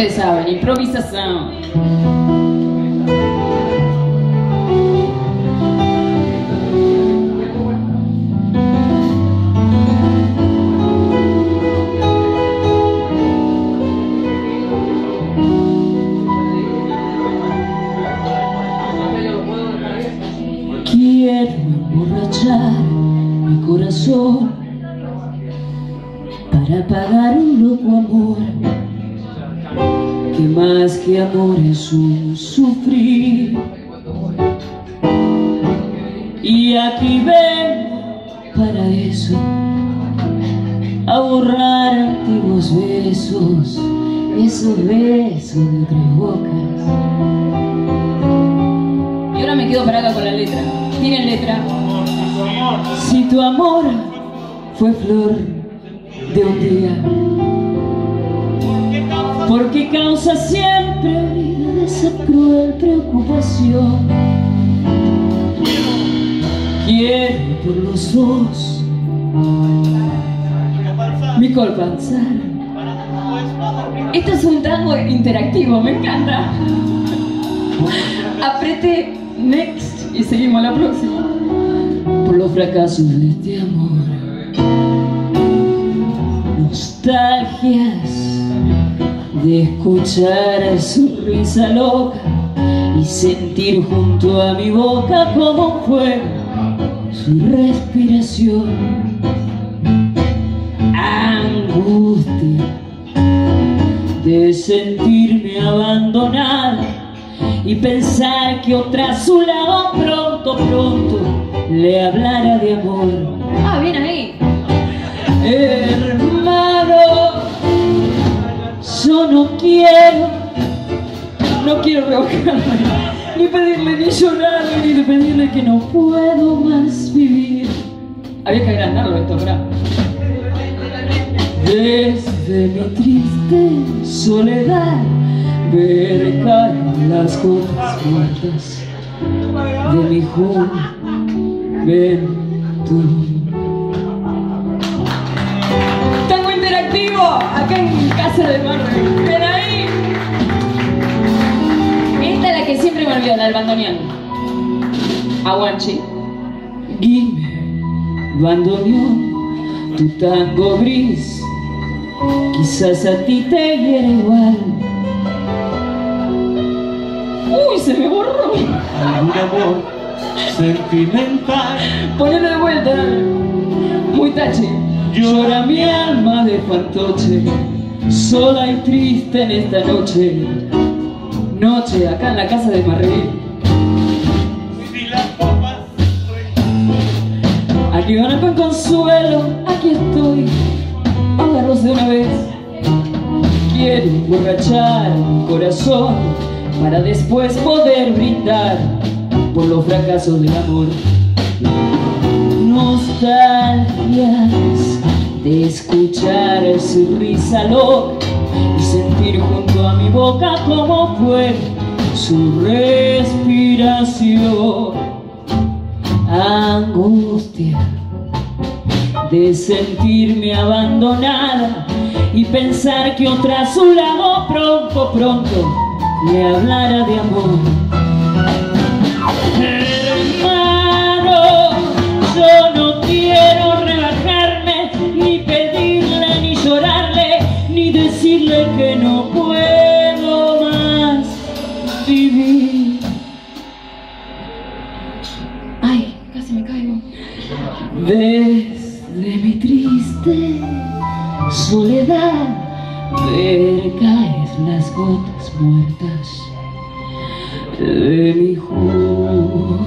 Improvisación. Quiero emborrachar mi corazón para pagar un loco amor más que amor es un sufrir y aquí vengo para eso a borrar antiguos besos esos besos de tres bocas Y ahora me quedo parada con la letra. ¿Tienen letra? Si tu amor fue flor de un día, porque causa siempre de esa cruel preocupación. Quiero por los dos mi colpanzar. Esto es un tango interactivo, me encanta. Aprete next y seguimos la próxima. por los fracasos de este amor. Nostalgias de escuchar su risa loca y sentir junto a mi boca como fue su respiración. Angustia de sentirme abandonada y pensar que otra a su lado pronto, pronto le hablara de amor. Quiero rebajarme, ni pedirle ni llorarle, ni pedirle que no puedo más vivir. Había que agrandarlo esto, ¿verdad? Desde mi triste soledad ver las gotas muertas de mi juventud. Tango interactivo, acá en Casa de Marvel. Del bandoneón. Aguanchi. Guime, bandoneón, tu tango gris, quizás a ti te hiera igual. Uy, se me borró. algún amor sentimental. Ponelo de vuelta. Muy tache. Llora mi alma de fantoche, sola y triste en esta noche. Noche, acá en la casa de copas Aquí van con consuelo, aquí estoy, hágalos de una vez. Quiero emborrachar mi corazón para después poder brindar por los fracasos del amor. Nostalgias de escuchar su risa loca y sentir a mi boca como fue su respiración angustia de sentirme abandonada y pensar que otra su lado pronto, pronto le hablara de amor. Hermano, yo Me. Desde mi triste soledad ver caer las gotas muertas de mi juventud.